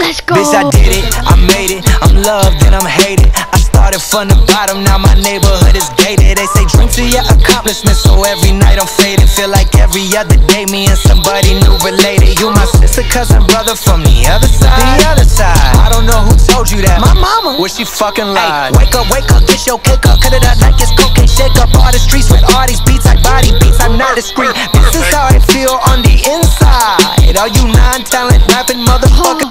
let's go. Bitch, I did it, I made it. I'm loved and I'm hated. I started from the bottom, now my neighborhood is gated. They say drink to your accomplishments, so every night I'm faded. Feel like every other day, me and somebody new related. You my sister, cousin, brother from the other side. The other side. I don't know who told you that. My mama. Where she fucking lied. wake up, wake up, this your cake up, cut it up like it's cocaine. Shake up all the streets with all these beats I body beats. I'm not discreet. This is how I feel on the inside. All you non-talent rapping motherfuckers.